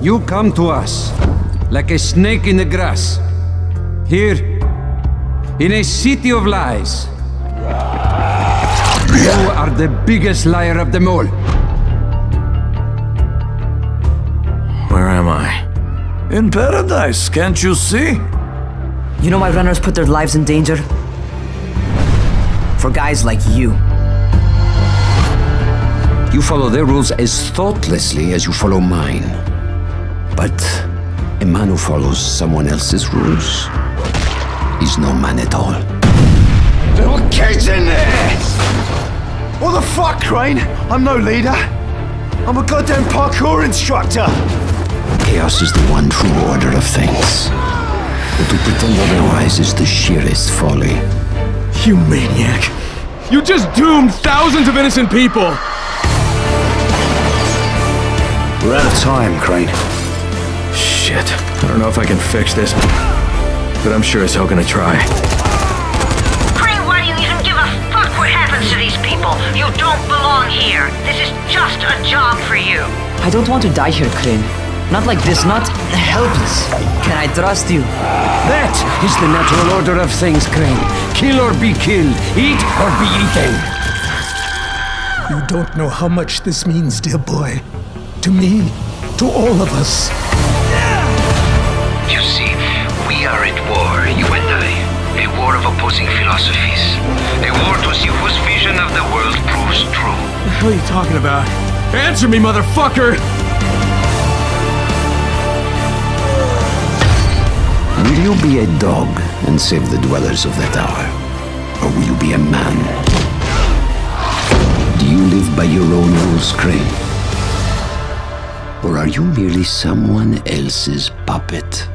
You come to us like a snake in the grass. Here, in a city of lies. You are the biggest liar of them all. Where am I? In paradise, can't you see? You know my runners put their lives in danger? For guys like you. You follow their rules as thoughtlessly as you follow mine. But a man who follows someone else's rules is no man at all. Little kids in there! What the fuck, Crane? I'm no leader. I'm a goddamn parkour instructor. Chaos is the one true order of things. But to pretend otherwise is the sheerest folly. You maniac. You just doomed thousands of innocent people. We're out of time, Crane. Shit. I don't know if I can fix this, but I'm sure as hell gonna try. Crane, why do you even give a fuck what happens to these people? You don't belong here. This is just a job for you. I don't want to die here, Crane. Not like this, not helpless. Can I trust you? That is the natural order of things, Crane. Kill or be killed. Eat or be eaten. You don't know how much this means, dear boy. To me, to all of us. You see, we are at war, you and I. A war of opposing philosophies. A war to see whose vision of the world proves true. What are you talking about? Answer me, motherfucker! Will you be a dog and save the dwellers of that tower? Or will you be a man? Do you live by your own rules, Crane? Or are you merely someone else's puppet?